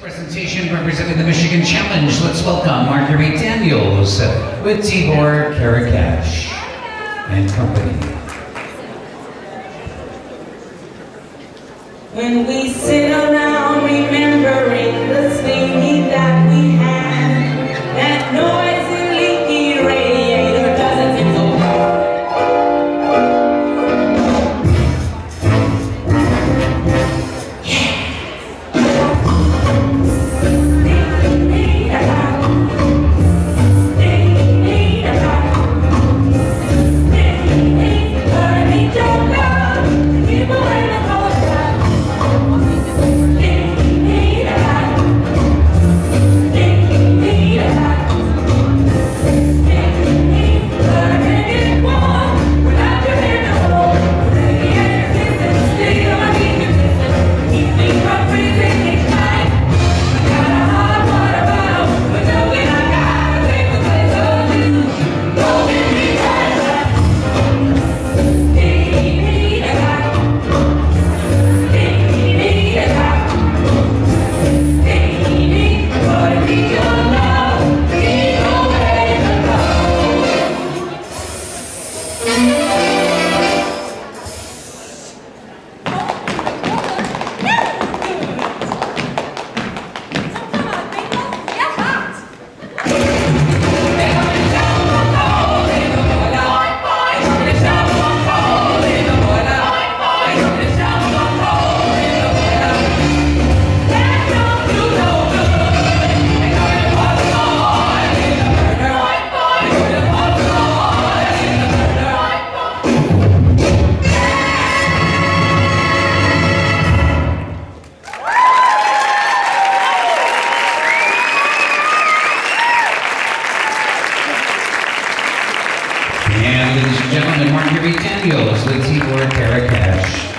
presentation representing the Michigan Challenge. Let's welcome Marguerite Daniels with Tibor Karakash and company. When we sit around And ladies and gentlemen, Mark Marguerite Daniels with Tibor Karakash.